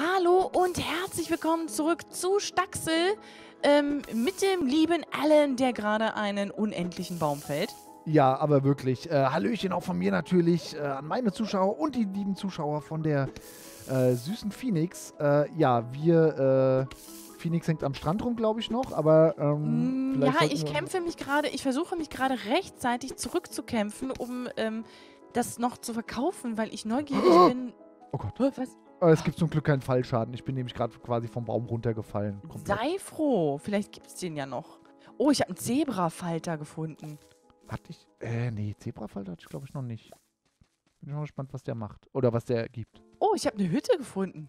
Hallo und herzlich willkommen zurück zu Staxel ähm, mit dem lieben Alan, der gerade einen unendlichen Baum fällt. Ja, aber wirklich. Äh, Hallöchen auch von mir natürlich äh, an meine Zuschauer und die lieben Zuschauer von der äh, süßen Phoenix. Äh, ja, wir. Äh, Phoenix hängt am Strand rum, glaube ich noch, aber. Ähm, mm, ja, ich kämpfe mich gerade, ich versuche mich gerade rechtzeitig zurückzukämpfen, um ähm, das noch zu verkaufen, weil ich neugierig oh. bin. Oh Gott. Was? Aber es gibt zum Glück keinen Fallschaden. Ich bin nämlich gerade quasi vom Baum runtergefallen. Komplett. Sei froh. Vielleicht gibt es den ja noch. Oh, ich habe einen Zebrafalter gefunden. Hatte ich? Äh, nee, Zebrafalter hatte ich glaube ich noch nicht. Bin schon gespannt, was der macht. Oder was der gibt. Oh, ich habe eine Hütte gefunden.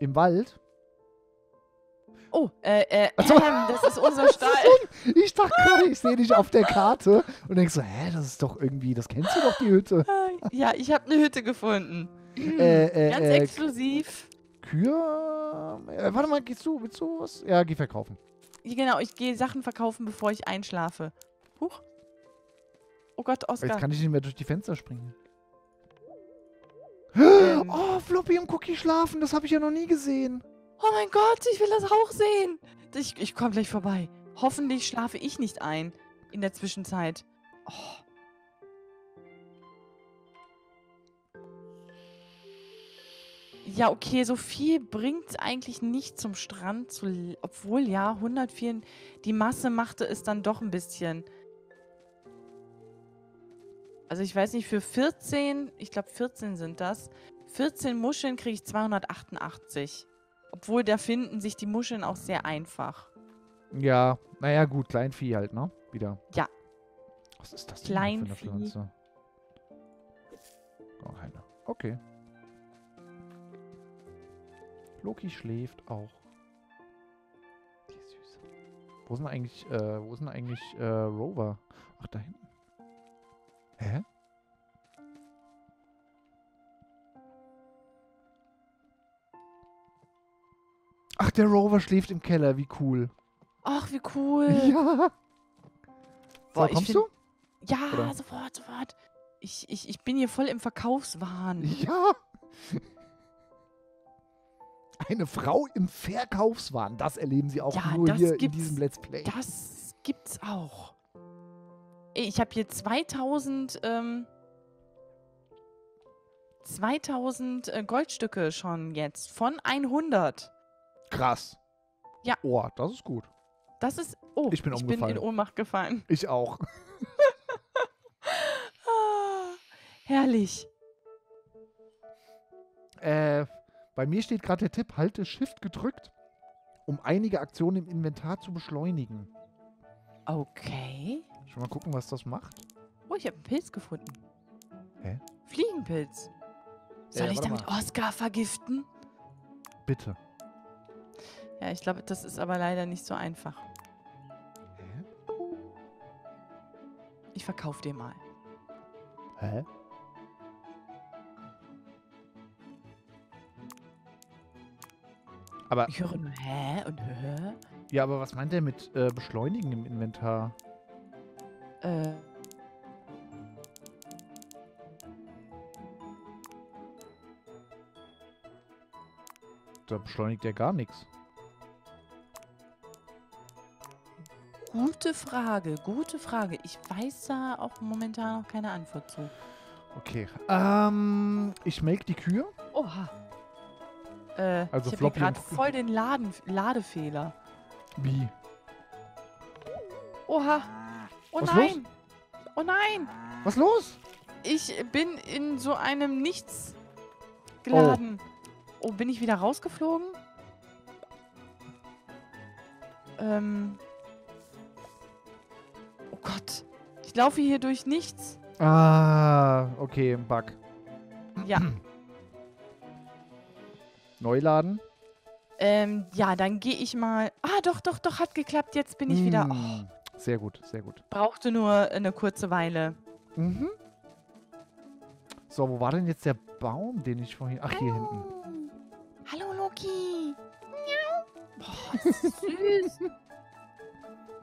Im Wald? Oh, äh, äh, ähm, das ist unser Stall. ich dachte gerade, ich sehe dich auf der Karte und denkst so, hä, das ist doch irgendwie, das kennst du doch, die Hütte. Ja, ich habe eine Hütte gefunden. Äh, äh, Ganz äh, exklusiv. Kühe? Äh, warte mal, gehst du, willst du was? Ja, geh verkaufen. Genau, ich gehe Sachen verkaufen, bevor ich einschlafe. Huch. Oh Gott, Oscar. Jetzt kann ich nicht mehr durch die Fenster springen. Ähm. Oh, Floppy und Cookie schlafen, das habe ich ja noch nie gesehen. Oh mein Gott, ich will das auch sehen. Ich, ich komme gleich vorbei. Hoffentlich schlafe ich nicht ein in der Zwischenzeit. Oh. Ja, okay, so viel bringt es eigentlich nicht zum Strand, zu, obwohl ja, 104, die Masse machte es dann doch ein bisschen. Also ich weiß nicht, für 14, ich glaube 14 sind das, 14 Muscheln kriege ich 288. Obwohl, da finden sich die Muscheln auch sehr einfach. Ja, naja gut, Kleinvieh halt, ne? Wieder. Ja. Was ist das denn Kleinvieh. für eine Pflanze? Oh, keine. Okay. Loki schläft auch. Die Süße. Wo sind eigentlich, äh, wo sind eigentlich äh, Rover? Ach, da hinten. Hä? Ach, der Rover schläft im Keller. Wie cool. Ach, wie cool. Ja. Boah, so, kommst du? Ja, Oder? sofort, sofort. Ich, ich, ich bin hier voll im Verkaufswahn. Ja. Eine Frau im Verkaufswahn. Das erleben Sie auch ja, nur hier in diesem Let's Play. Das gibt's auch. Ich habe hier 2000, ähm, 2000 äh, Goldstücke schon jetzt. Von 100. Krass. Ja. Oh, das ist gut. Das ist. Oh, ich bin ich bin in Ohnmacht gefallen. Ich auch. ah, herrlich. Äh, bei mir steht gerade der Tipp, halte Shift gedrückt, um einige Aktionen im Inventar zu beschleunigen. Okay. Schon mal gucken, was das macht. Oh, ich habe einen Pilz gefunden. Hä? Fliegenpilz. Soll äh, ich damit mal. Oscar vergiften? Bitte. Ja, ich glaube, das ist aber leider nicht so einfach. Hä? Ich verkaufe dir mal. Hä? Aber. Ich höre nur hä und hä. Ja, aber was meint er mit äh, Beschleunigen im Inventar? Äh. Da beschleunigt er gar nichts. Gute Frage, gute Frage. Ich weiß da auch momentan noch keine Antwort zu. Okay. Ähm, ich make die Kühe. Oha. Äh, also ich habe gerade voll den Laden Ladefehler. Wie? Oha. Oh Was nein. Los? Oh nein. Was los? Ich bin in so einem Nichts geladen. Oh, oh bin ich wieder rausgeflogen? Ähm. Oh Gott. Ich laufe hier durch nichts. Ah, okay, Bug. Ja. Neuladen? Ähm, ja, dann gehe ich mal. Ah, doch, doch, doch, hat geklappt. Jetzt bin ich mm, wieder. Oh. Sehr gut, sehr gut. Brauchte nur eine kurze Weile. Mhm. So, wo war denn jetzt der Baum, den ich vorhin. Ach, hier oh. hinten. Hallo, Loki. Boah, süß.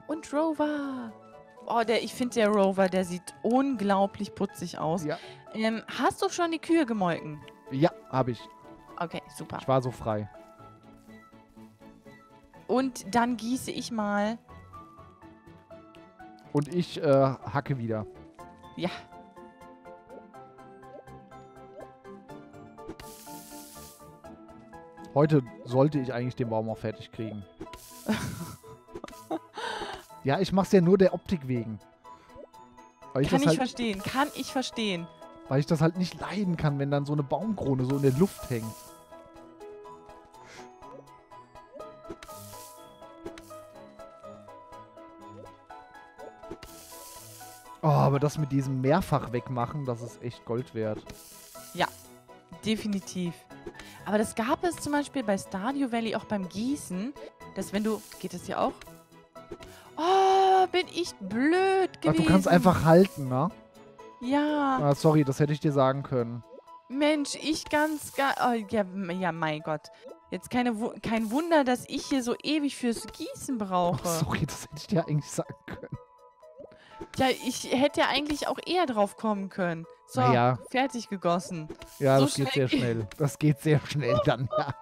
Und Rover. Oh, der, ich finde der Rover, der sieht unglaublich putzig aus. Ja. Ähm, hast du schon die Kühe gemolken? Ja, habe ich. Okay, Super. Ich war so frei. Und dann gieße ich mal. Und ich äh, hacke wieder. Ja. Heute sollte ich eigentlich den Baum auch fertig kriegen. ja, ich mach's ja nur der Optik wegen. Weil ich, Kann das ich halt, verstehen. Kann ich verstehen. weil ich das halt nicht leiden kann, wenn dann so eine Baumkrone so in der Luft hängt. Aber das mit diesem mehrfach wegmachen, das ist echt Gold wert. Definitiv. Aber das gab es zum Beispiel bei Stardew Valley auch beim Gießen, dass wenn du. Geht das hier auch? Oh, bin ich blöd Ach, gewesen. du kannst einfach halten, ne? Ja, Ah, sorry, das hätte ich dir sagen können. Mensch, ich ganz gar. Oh, ja, ja, mein Gott. Jetzt keine, kein Wunder, dass ich hier so ewig fürs Gießen Oh, brauche. sorry, das hätte ich dir eigentlich sagen können. Ja, ich hätte ja eigentlich auch eher drauf kommen können. So, Naja. fertig gegossen. Ja, So das geht sehr schnell. Das geht sehr schnell dann, ja.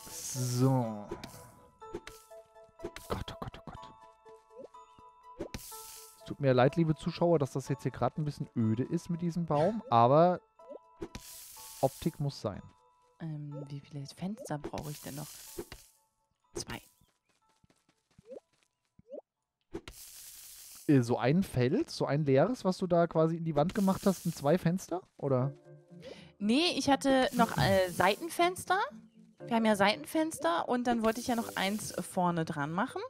So. Gott, oh Gott, oh Gott. Es tut mir leid, liebe Zuschauer, dass das jetzt hier gerade ein bisschen öde ist mit diesem Baum, aber Optik muss sein. ähm, wie viele Fenster brauche ich denn noch? Zwei. Äh, So ein Feld, so ein leeres, was du da quasi in die Wand gemacht hast, sind zwei Fenster? Oder? Nee, ich hatte noch äh, Seitenfenster. Wir haben ja Seitenfenster und dann wollte ich ja noch eins vorne dran machen.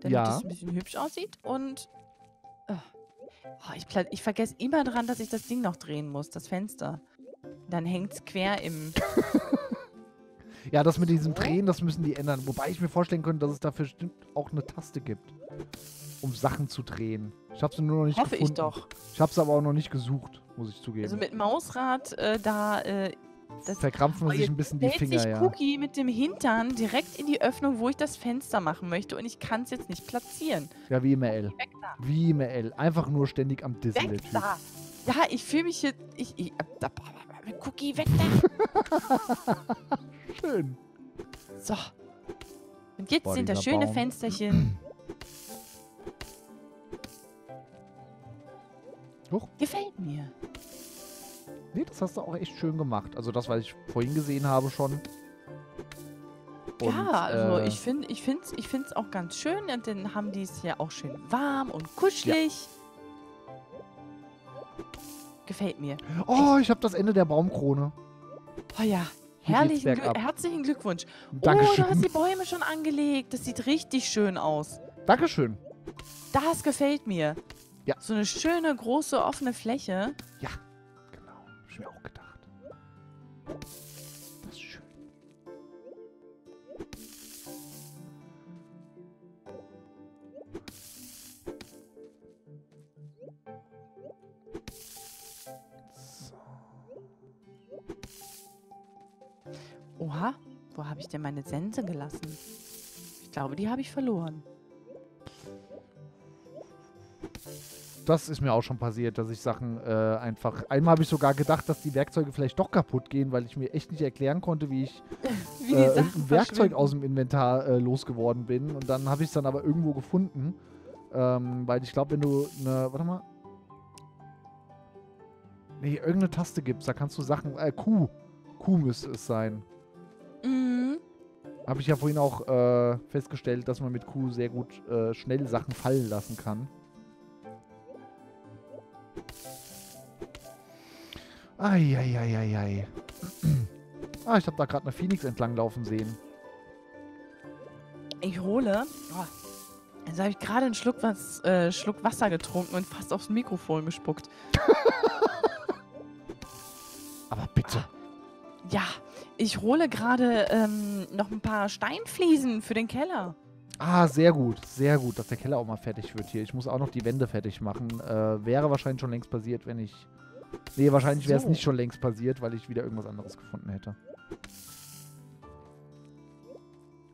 Damit Ja. es ein bisschen hübsch aussieht. Und äh, oh, ich, ich vergesse immer dran, dass ich das Ding noch drehen muss, das Fenster. Dann hängt es quer im. Ja, das mit diesem Drehen, das müssen die ändern. Wobei ich mir vorstellen könnte, dass es dafür bestimmt auch eine Taste gibt, um Sachen zu drehen. Ich habe sie nur noch nicht Hoffe gefunden. ich doch. Ich habe es aber auch noch nicht gesucht, muss ich zugeben. Also mit Mausrad äh, da. Äh, das Verkrampfen sich ein bisschen die Finger, sich ja. Cookie mit dem Hintern direkt in die Öffnung, wo ich das Fenster machen möchte und ich kann es jetzt nicht platzieren. Ja, wie immer L. Da. Wie immer L. Einfach nur ständig am da. Ja, ich fühle mich hier. Ich, ich, äh, Cookie, weg da. Schön. So. Und jetzt Boah, sind da schöne Baum. Fensterchen. Huch. Gefällt mir. Nee, das hast du auch echt schön gemacht. Also das, was ich vorhin gesehen habe schon. Und, ja, also äh, ich finde ich find's, ich find's auch ganz schön. Und dann haben die es ja auch schön warm und kuschelig. Gefällt mir. Oh, ich habe das Ende der Baumkrone. Oh ja. Herrlichen bergab. herzlichen Glückwunsch. Oh, du Dankeschön. hast die Bäume schon angelegt. Das sieht richtig schön aus. Dankeschön. Das gefällt mir. Ja. So eine schöne, große, offene Fläche. Genau. Oha, wo habe ich denn meine Sense gelassen? Ich glaube, die habe ich verloren. Das ist mir auch schon passiert, dass ich Sachen äh, einfach. Einmal habe ich sogar gedacht, dass die Werkzeuge vielleicht doch kaputt gehen, weil ich mir echt nicht erklären konnte, wie ich Wie äh, irgendein Werkzeug aus dem Inventar äh, losgeworden bin. Und dann habe ich es dann aber irgendwo gefunden. Ähm, weil ich glaube, wenn du eine. Warte mal. Nee, irgendeine Taste gibst, da kannst du Sachen. Äh, Q. Q müsste es sein. Habe ich ja vorhin auch äh, festgestellt, dass man mit Q sehr gut äh, schnell Sachen fallen lassen kann. Eieieiei. ah, ich habe da gerade eine Phoenix entlanglaufen sehen. Ich hole. Oh, jetzt habe ich gerade einen Schluck, was, äh, Schluck Wasser getrunken und fast aufs Mikrofon gespuckt. Aber bitte. Ja, ich hole gerade ähm, noch ein paar Steinfliesen für den Keller. Ah, sehr gut. Sehr gut, dass der Keller auch mal fertig wird hier. Ich muss auch noch die Wände fertig machen. Äh, wäre wahrscheinlich schon längst passiert, wenn ich... Nee, wahrscheinlich wäre es nicht schon längst passiert, weil ich wieder irgendwas anderes gefunden hätte.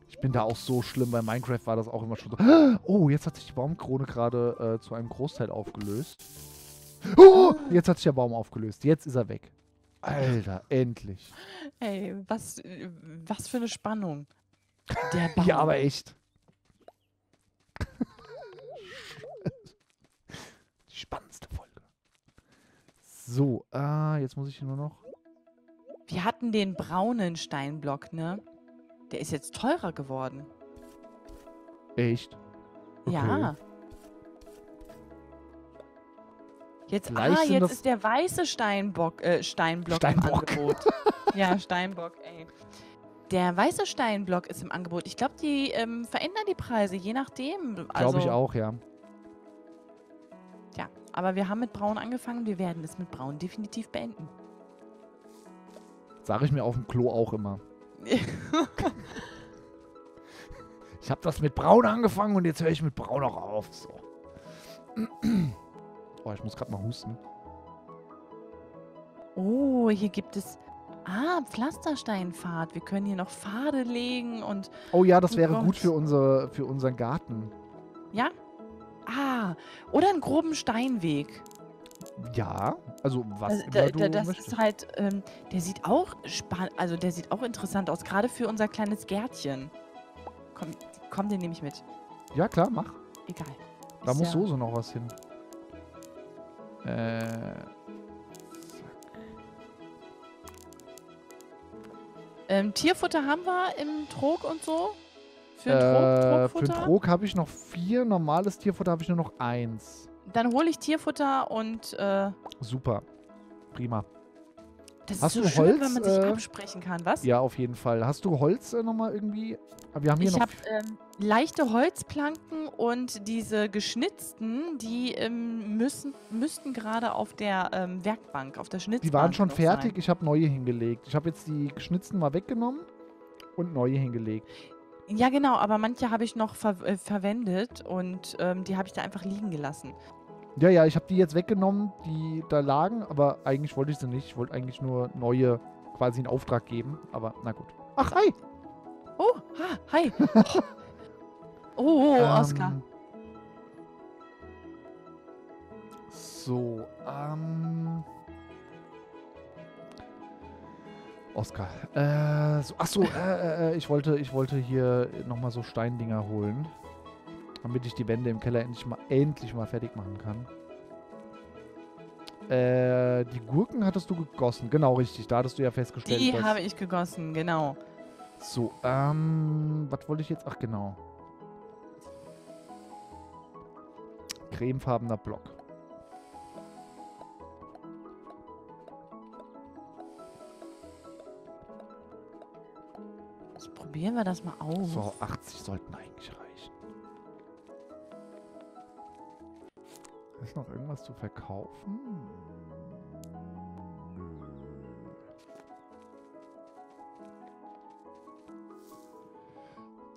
Ich bin da auch so schlimm. Bei Minecraft war das auch immer schon so. Oh, jetzt hat sich die Baumkrone gerade äh, zu einem Großteil aufgelöst. Oh, jetzt hat sich der Baum aufgelöst. Jetzt ist er weg. Alter, endlich. Ey, was, was für eine Spannung. Der Baum. Ja, aber echt. Die spannendste Folge. So, äh, jetzt muss ich nur noch. Wir hatten den braunen Steinblock, ne? Der ist jetzt teurer geworden. Echt? Ja. Jetzt, Vielleicht ah, jetzt ist der weiße Steinbock, äh, Steinblock Steinbock. im Angebot. ja, Steinbock, ey. Der weiße Steinblock ist im Angebot. Ich glaube, die ähm, verändern die Preise, je nachdem. Glaube Also, ich auch, ja. Ja, aber wir haben mit Braun angefangen. Wir werden es mit Braun definitiv beenden. Sage ich mir auf dem Klo auch immer. Ich habe das mit Braun angefangen und jetzt höre ich mit Braun auch auf. So. Oh, ich muss gerade mal husten. oh, hier gibt es. Ah, Pflastersteinpfad. Wir können hier noch Pfade legen und. Oh ja, das Oh wäre gut für, unsere, für unseren Garten. Ja? Ah, oder einen groben Steinweg. Ja, also was Also, da, da, das möchtest. ist halt, ähm, der sieht auch spann also der sieht auch interessant aus, gerade für unser kleines Gärtchen. Komm, komm, den nehme ich mit. Ja, klar, mach. Egal. Da Ist muss ja- so so noch was hin. Äh. Ähm, Tierfutter haben wir im Trog und so? Für Äh, Trog, für Trogfutter? Trog habe ich noch vier, normales Tierfutter habe ich nur noch eins. Dann hole ich Tierfutter und äh, Super. Prima. Das Hast ist so du schön, Holz, wenn man sich äh, absprechen kann, was? Ja, auf jeden Fall. Hast du Holz äh, nochmal irgendwie? Wir haben hier Ich habe ähm, leichte Holzplanken und diese geschnitzten, die ähm, müssen, müssten gerade auf der ähm, Werkbank, auf der Schnitzbank Die waren schon fertig, Sein. ich habe neue hingelegt. Ich habe jetzt die geschnitzten mal weggenommen und neue hingelegt. Ja, genau, aber manche habe ich noch ver äh, verwendet und ähm, die habe ich da einfach liegen gelassen. Ja, ja, ich habe die jetzt weggenommen, die da lagen, aber eigentlich wollte ich sie nicht. Ich wollte eigentlich nur neue quasi in Auftrag geben, aber na gut. Ach, hi! Oh, ha, hi. oh, oh, Oskar. Ähm, So, ähm. Oskar. Äh, so, ach so, äh, äh, äh, ich wollte, ich wollte hier nochmal so Steindinger holen. Damit ich die Wände im Keller endlich mal, endlich mal fertig machen kann. Äh, die Gurken hattest du gegossen. Genau, richtig. Da hattest du ja festgestellt, Die habe ich gegossen, genau. So, ähm, was wollte ich jetzt? Ach, genau. Cremefarbener Block. Jetzt probieren wir das mal aus. So, 80 sollten eigentlich reichen. Noch irgendwas zu verkaufen?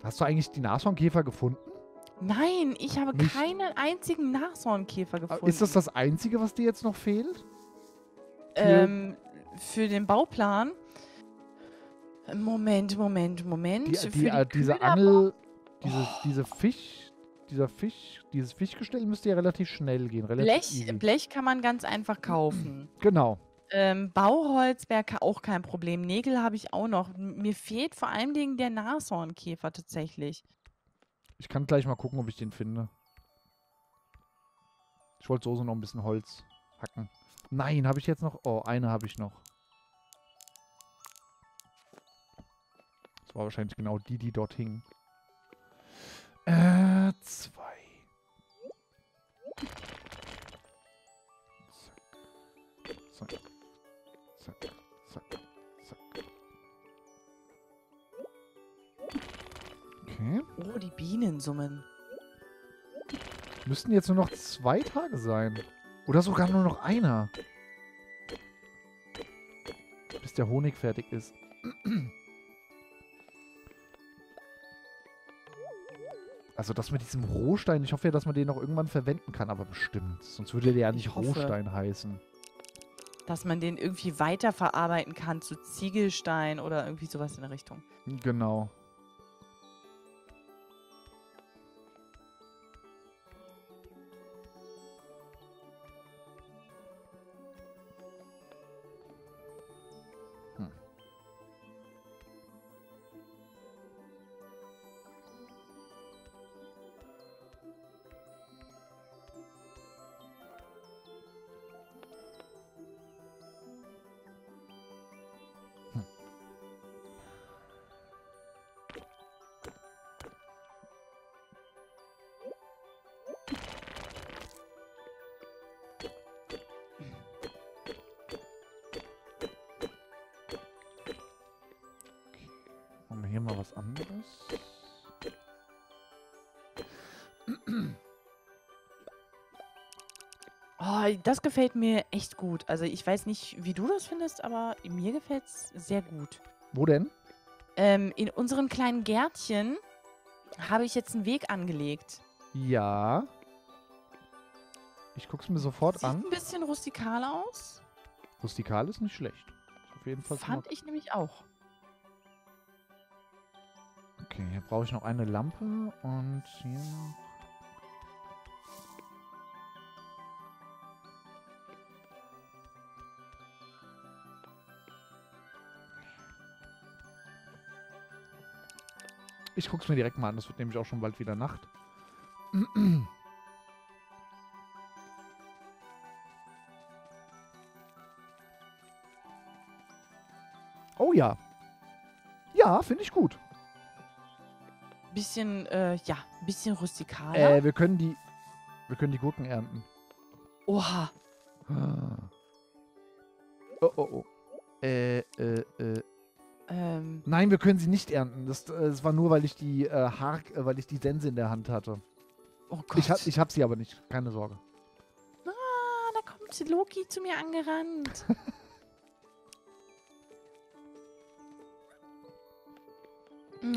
Hast du eigentlich die Nashornkäfer gefunden? Nein, ich habe Nicht- keinen einzigen Nashornkäfer gefunden. Ist das das Einzige, was dir jetzt noch fehlt? Ähm, für den Bauplan. Moment, Moment, Moment. Die, die, äh, diese Angel, diese, diese Fisch, dieser Fisch, dieses Fischgestell müsste ja relativ schnell gehen, relativ Blech, easy. Blech kann man ganz einfach kaufen. Genau. ähm, Bauholz wäre auch kein Problem. Nägel habe ich auch noch. Mir fehlt vor allen Dingen der Nashornkäfer tatsächlich. Ich kann gleich mal gucken, ob ich den finde. Ich wollte so so noch ein bisschen Holz hacken. Nein, habe ich jetzt noch? Oh, eine habe ich noch. Das war wahrscheinlich genau die, die dort hing. Äh, zwei. Zack. Zack. Zack. Zack. Zack. Okay. Oh, die Bienen summen. Müssten jetzt nur noch zwei Tage sein. Oder sogar nur noch einer. Bis der Honig fertig ist. Also das mit diesem Rohstein, ich hoffe ja, dass man den noch irgendwann verwenden kann, aber bestimmt. Sonst würde der ja nicht Ich hoffe. Rohstein heißen. Dass man den irgendwie weiterverarbeiten kann zu Ziegelstein oder irgendwie sowas in der Richtung. Genau. Was anderes? Oh, das gefällt mir echt gut. Also ich weiß nicht, wie du das findest, aber mir gefällt es sehr gut. Wo denn? Ähm, in unserem kleinen Gärtchen habe ich jetzt einen Weg angelegt. Ja. Ich guck's mir sofort Sieht an. ein bisschen rustikal aus. Rustikal ist nicht schlecht. Ist auf jeden Fall Fand ich nämlich auch. Okay, hier brauche ich noch eine Lampe und hier noch. Ich guck's mir direkt mal an, das wird nämlich auch schon bald wieder Nacht. Oh ja. Ja, finde ich gut. Bisschen, äh, ja, bisschen rustikaler. Äh, wir können die. Wir können die Gurken ernten. Oha. Ah. Oh, oh, oh. Äh, äh, äh. Ähm, Nein, wir können sie nicht ernten. Das, äh, das war nur, weil ich die äh, Hark, äh, weil ich die Sense in der Hand hatte. oh Gott. Ich hab, ich hab sie aber nicht. Keine Sorge. ah, da kommt Loki zu mir angerannt.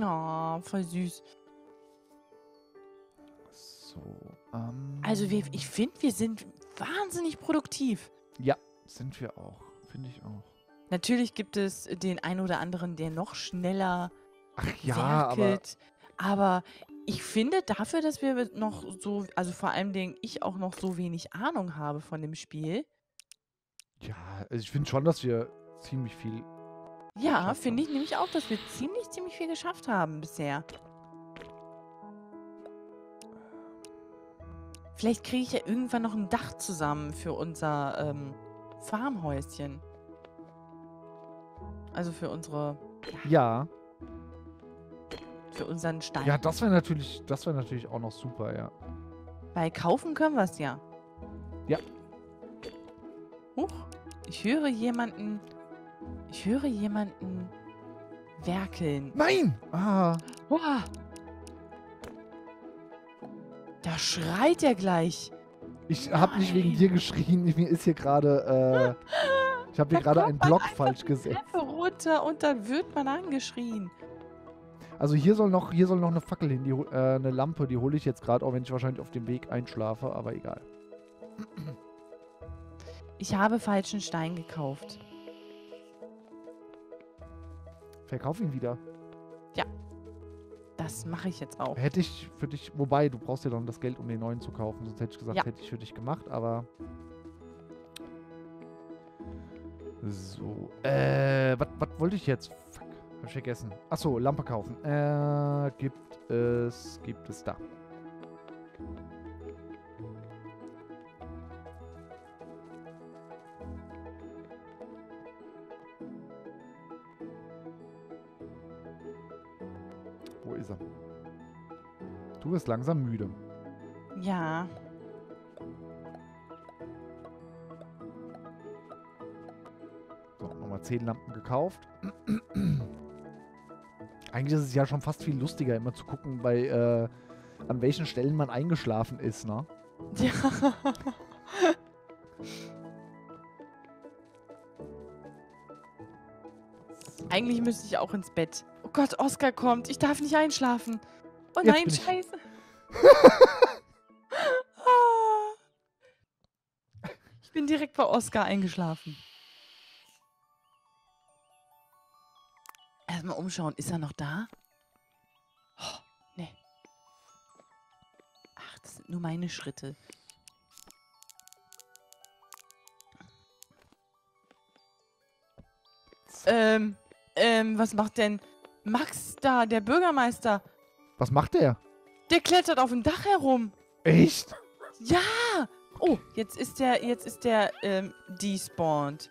oh, voll süß. So. Ähm, Also wir, ich finde, wir sind wahnsinnig produktiv. Ja, sind wir auch. Finde ich auch. Natürlich gibt es den einen oder anderen, der noch schneller Ach ja, aber. werkelt. Aber, ich finde dafür, dass wir noch so, also vor allem Dingen ich auch noch so wenig Ahnung habe von dem Spiel. Ja, also ich finde schon, dass wir ziemlich viel. Ja, finde ich nämlich auch, dass wir ziemlich, ziemlich viel geschafft haben bisher. Vielleicht kriege ich ja irgendwann noch ein Dach zusammen für unser ähm, Farmhäuschen. Also für unsere, Ja. für unseren Stein. Ja, das wäre natürlich, das wäre natürlich auch noch super, ja. Weil kaufen können wir es ja. Ja. Huch, ich höre jemanden. Ich höre jemanden werkeln. Nein! Ah. Wow. Da schreit er gleich. Ich habe nicht wegen dir geschrien. Mir ist hier gerade. Äh, ich habe hier gerade einen Block falsch gesetzt. Treppe runter und dann wird man angeschrien. Also hier soll noch, hier soll noch eine Fackel hin, die, äh, eine Lampe, die hole ich jetzt gerade, auch wenn ich wahrscheinlich auf dem Weg einschlafe, aber egal. Ich habe falschen Stein gekauft. Verkauf ihn wieder. Das mache ich jetzt auch. Hätte ich für dich, wobei, du brauchst ja dann das Geld, um den neuen zu kaufen, sonst hätte ich gesagt, Ja. hätte ich für dich gemacht, aber. So, äh, was wollte ich jetzt? Fuck, hab ich vergessen. Achso, Lampe kaufen. Äh, gibt es, gibt es da. Du bist langsam müde. Ja. So, nochmal 10 Lampen gekauft. Eigentlich ist es ja schon fast viel lustiger, immer zu gucken, bei, äh, an welchen Stellen man eingeschlafen ist, ne? Ja. Eigentlich müsste ich auch ins Bett. Oh Gott, Oskar kommt. Ich darf nicht einschlafen. Oh nein, scheiße. Ah. ich bin direkt bei Oskar eingeschlafen. Erstmal umschauen. Ist er noch da? Oh, nee. Ach, das sind nur meine Schritte. Ähm, ähm, was macht denn Max da, der Bürgermeister? Was macht der? Der klettert auf dem Dach herum. Echt? Ja! Oh, jetzt ist der, jetzt ist der, ähm, despawned.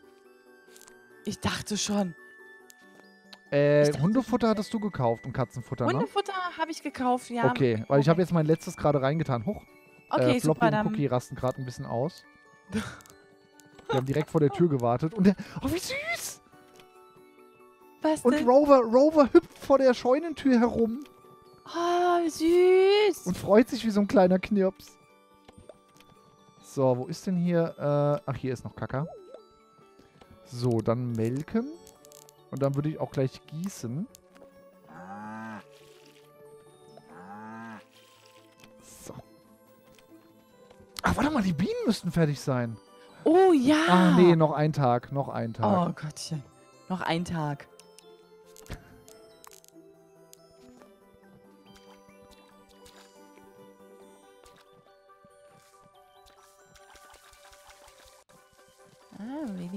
Ich dachte schon. Äh, dachte Hundefutter hattest du gekauft und Katzenfutter, ne? Hundefutter habe ich gekauft, ja. Okay, weil ich habe jetzt mein letztes gerade reingetan. Hoch. Okay, äh, Floppy super, und. Cookie rasten gerade ein bisschen aus. Die haben direkt vor der Tür gewartet und der. Oh, wie süß! Was Und denn? Rover, Rover hüpft vor der Scheunentür herum Oh, süß. und freut sich wie so ein kleiner Knirps. So, wo ist denn hier? Äh, ach, hier ist noch Kaka. So, dann melken. Und dann würde ich auch gleich gießen. So. Ach, warte mal, die Bienen müssten fertig sein. oh ja. Ah, nee, noch ein Tag. Noch ein Tag. Oh Gottchen. Noch ein Tag.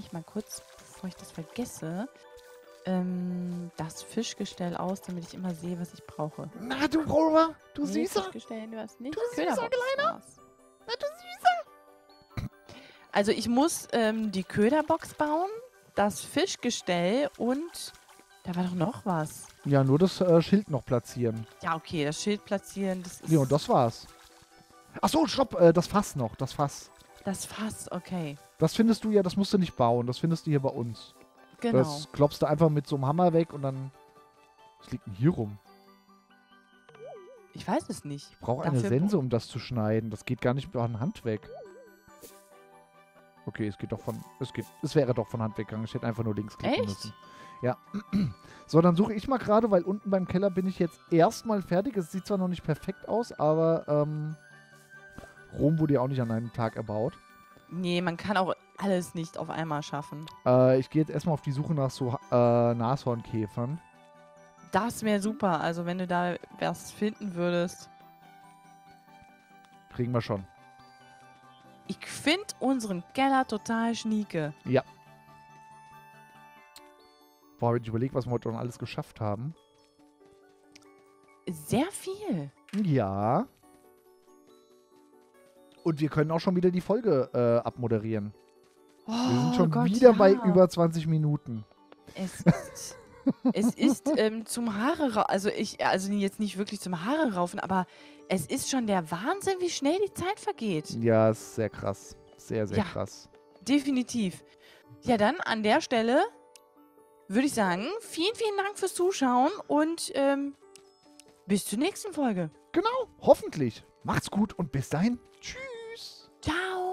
Ich mal kurz, bevor ich das vergesse, ähm, das Fischgestell aus, damit ich immer sehe, was ich brauche. Na, du Rover, du Nee, Süßer. Fischgestell, du hast nicht. Du süßer Kleiner. Na, du Süßer. Also ich muss ähm, die Köderbox bauen, das Fischgestell und da war doch noch was. Ja, nur das äh, Schild noch platzieren. Ja, okay, das Schild platzieren, das ist Ja, und das war's. Ach so, stopp, äh, das Fass noch, das Fass. das Fass, okay. Das findest du ja, das musst du nicht bauen, das findest du hier bei uns. Genau. Das klopfst du einfach mit so einem Hammer weg und dann... Was liegt denn hier rum? Ich weiß es nicht. Ich brauche eine Sense, um das zu schneiden. Das geht gar nicht von Hand weg. Okay, es geht doch von... Es geht... Es wäre doch von Hand weggegangen. Ich hätte einfach nur links klicken Echt? müssen. Ja. So, dann suche ich mal gerade, weil unten beim Keller bin ich jetzt erstmal fertig. Es sieht zwar noch nicht perfekt aus, aber ähm, Rom wurde ja auch nicht an einem Tag erbaut. Nee, man kann auch alles nicht auf einmal schaffen. Äh, ich gehe jetzt erstmal auf die Suche nach so äh, Nashornkäfern. Das wäre super. Also wenn du da was finden würdest. Kriegen wir schon. Ich finde unseren Keller total schnieke. Boah, wenn ich überlege, was wir heute noch alles geschafft haben. Sehr viel. Ja. Und wir können auch schon wieder die Folge äh, abmoderieren. Oh, Wir sind schon Gott, wieder ja. bei über 20 Minuten. Es ist, es ist ähm, zum Haare raufen. Also ich, also jetzt nicht wirklich zum Haare raufen, aber es ist schon der Wahnsinn, wie schnell die Zeit vergeht. Ja, ist sehr krass. Sehr, sehr Ja. krass. Definitiv. Ja, dann an der Stelle würde ich sagen, vielen, vielen Dank fürs Zuschauen und ähm, bis zur nächsten Folge. Genau, hoffentlich. Macht's gut und bis dahin. Tschüss. Ciao!